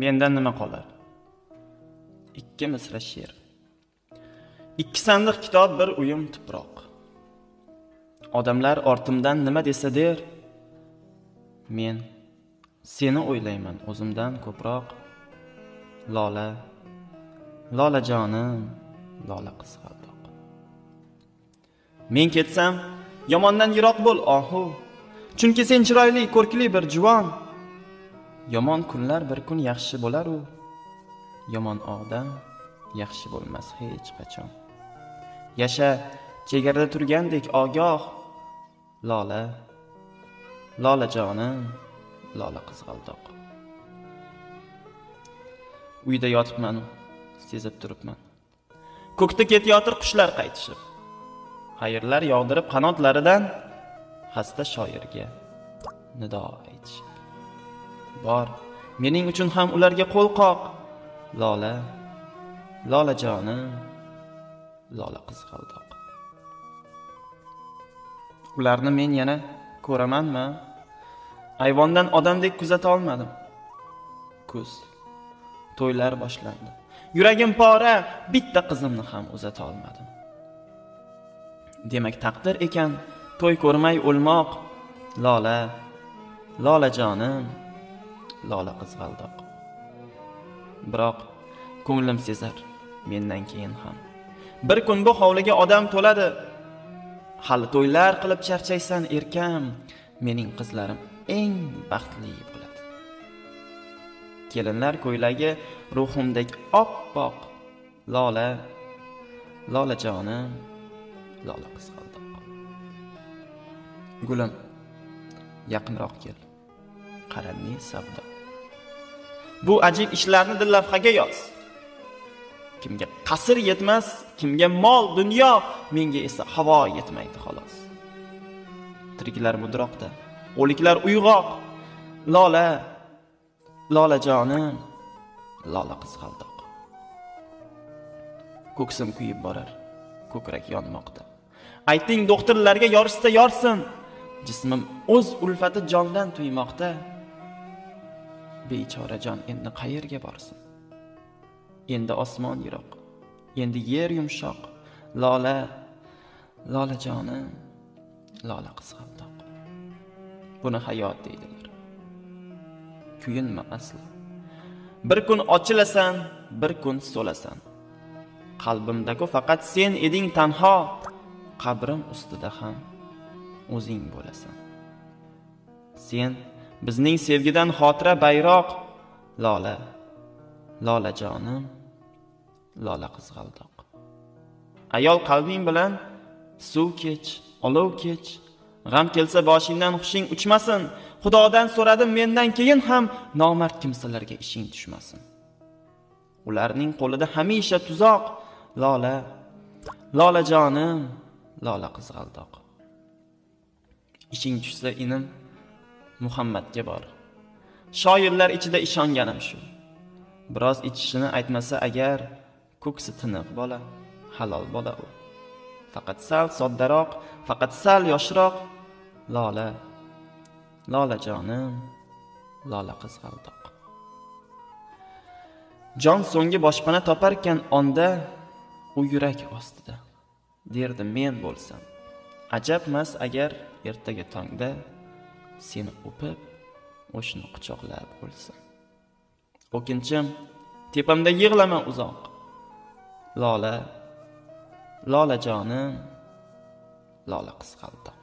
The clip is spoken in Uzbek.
mendan nima qolar ikki misra she'r ikki sandiq kitob bir uyum tuproq. Odamlar ortimdan nima desa der men seni o'ylayman o'zimdan ko'proq lola lola jonim lola qizg'aldoq men ketsam yomondan yiroq bo'l ohu. Chunki sen chiroyli ko'rkli bir juvon. Yomon kunlar bir kun yaxshi bo'laru. Yomon odam yaxshi bo'lmas hech qachon. Yasha chegarada turgandek ogoh. Lola lola jonim lola qizg'aldoq. Uyda yotibman sezib turibman. Ko'kda ketyotir qushlar qaytishib. Xayrlar yog'dirib qanotlaridan xasta shoirga nido aytishib. Bor. Mening uchun ham ularga qo'l qoq. Lola. Lola jonim. Lola qizg'aldoq. Ularni men yana ko'ramanmi? Ayvondan odamdek kuzata olmadim. Kuz. To'ylar boshlandi. Yuragim pora bitta qizimni ham uzata olmadim. Demak taqdir ekan to'y ko'rmay o'lmoq. Lola. Lola jonim. Lola qizg'aldoq biroq ko'nglim sezar mendan keyin ham. Bir kun bu hovliga odam to'ladi. Hali to'ylar qilib charchaysan erkam. Mening qizlarim eng baxtli bo'ladi. Kelinlar ko'ylagi ruhimdek oppoq lola lolajonim lola qizg'aldoq gulim yaqinroq kel. Qaramli savdo. Bu ajib ishlarni dillavhaga yoz kimga qasr yetmas kimga mol dunyo menga esa havo yetmaydi xolos. Tiriklar mudroqda o'liklar uyg'oq. Lola lola jonim lola qizg'aldoq ko'ksim kuyib borar ko'krak yonmoqda. Ayting do'xtirlarga yorishsa yorsin. Jismim o'z ulfati jondan tuymoqda bechora jon endi qayerga borsin? Endi osmon yiroq endi yer yumshoq. Lola lolajonim lola qizg'aldoq. Buni hayot deydilar. Kuyinma aslo bir kun ochilasan bir kun so'lasan. Qalbimdaku faqat sen eding tanho qabrim ustida ham o'zing bo'lasan. Sen bizning sevgidan xotira bayroq. Lola. Lola jonim. Lola qizg'aldoq. Ayol qalbing bilan suv kech olov kech. G'am kelsa boshingdan hushing uchmasin. Xudodan so'radim mendan keyin ham nomard kimsalarga ishing tushmasin. Ularning qo'lida hamisha tuzoq. Lola. Lola jonim. Lola qizg'aldoq. Ishing tushsa inim. Muhammadga bor. Shoirlar ichida ishonganim shu. Biroz ichishini aytmasa agar ko'ksi tiniq bola halol bola u. Faqat sal soddaroq faqat sal yoshroq. Lola lola jonim lola qizg'aldoq jon so'nggi boshpana toparkan onda u yurak ostida. Derdim men bo'lsam. Ajabmas agar ertaga tongda seni o'pib o'shni quchoqlab o'lsin. O'kinchim tepamda yig'lama uzoq. Lola lola jonim lola qizg'aldoq